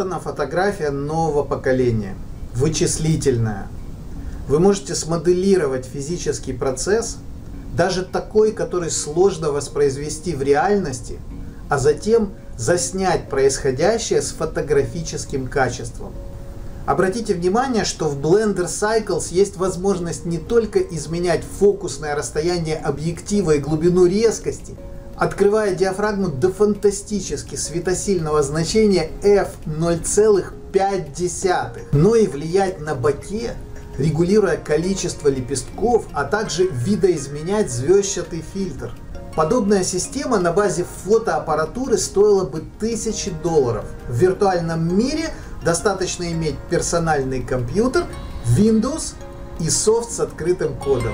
она фотография нового поколения, вычислительная. Вы можете смоделировать физический процесс, даже такой, который сложно воспроизвести в реальности, а затем заснять происходящее с фотографическим качеством. Обратите внимание, что в Blender Cycles есть возможность не только изменять фокусное расстояние объектива и глубину резкости, открывая диафрагму до фантастически светосильного значения f0,5, но и влиять на боке, регулируя количество лепестков, а также видоизменять звездчатый фильтр. Подобная система на базе фотоаппаратуры стоила бы тысячи долларов. В виртуальном мире достаточно иметь персональный компьютер, Windows и софт с открытым кодом.